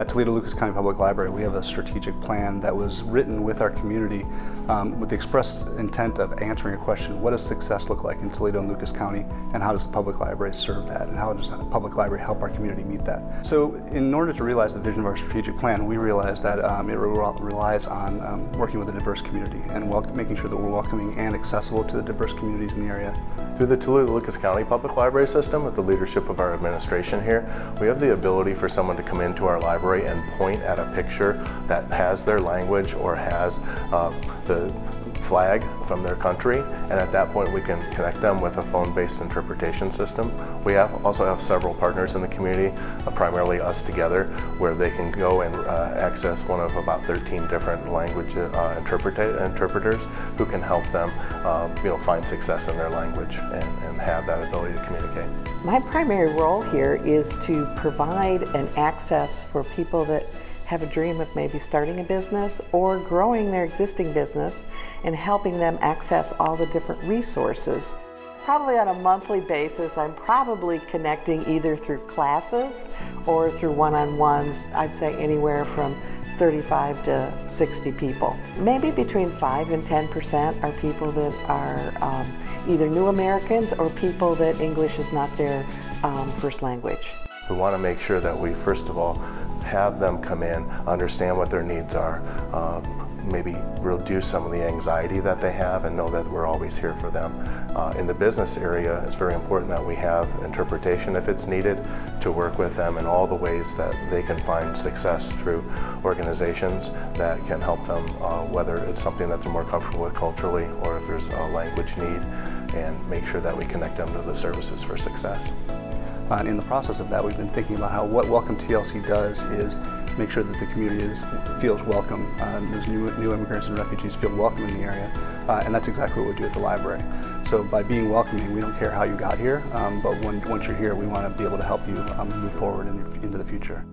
At Toledo Lucas County Public Library, we have a strategic plan that was written with our community um, with the express intent of answering a question, what does success look like in Toledo and Lucas County, and how does the public library serve that, and how does the public library help our community meet that? So in order to realize the vision of our strategic plan, we realized that um, it re relies on um, working with a diverse community and making sure that we're welcoming and accessible to the diverse communities in the area. Through the Toledo Lucas County Public Library System, with the leadership of our administration here, we have the ability for someone to come into our library and point at a picture that has their language or has uh, the flag from their country and at that point we can connect them with a phone-based interpretation system. We have also have several partners in the community, uh, primarily us together, where they can go and uh, access one of about 13 different language uh, interpreters who can help them uh, you know, find success in their language and, and have that ability to communicate. My primary role here is to provide an access for people that have a dream of maybe starting a business or growing their existing business and helping them access all the different resources. Probably on a monthly basis, I'm probably connecting either through classes or through one-on-ones, I'd say anywhere from 35 to 60 people. Maybe between 5 and 10% are people that are um, either new Americans or people that English is not their um, first language. We want to make sure that we, first of all, have them come in, understand what their needs are, um, maybe reduce some of the anxiety that they have and know that we're always here for them. Uh, in the business area, it's very important that we have interpretation if it's needed to work with them in all the ways that they can find success through organizations that can help them, uh, whether it's something that they're more comfortable with culturally or if there's a language need, and make sure that we connect them to the services for success. Uh, in the process of that, we've been thinking about how what Welcome TLC does is make sure that the community is, feels welcome. Uh, those new, new immigrants and refugees feel welcome in the area, uh, and that's exactly what we do at the library. So by being welcoming, we don't care how you got here, um, but when, once you're here, we want to be able to help you um, move forward in, into the future.